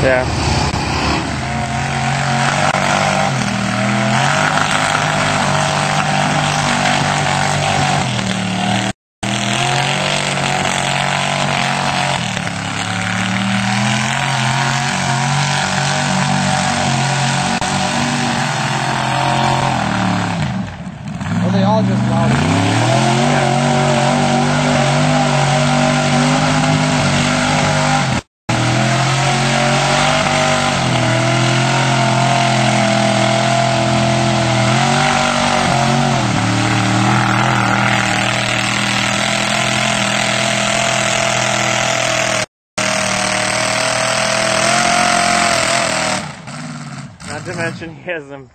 Yeah. Not he has them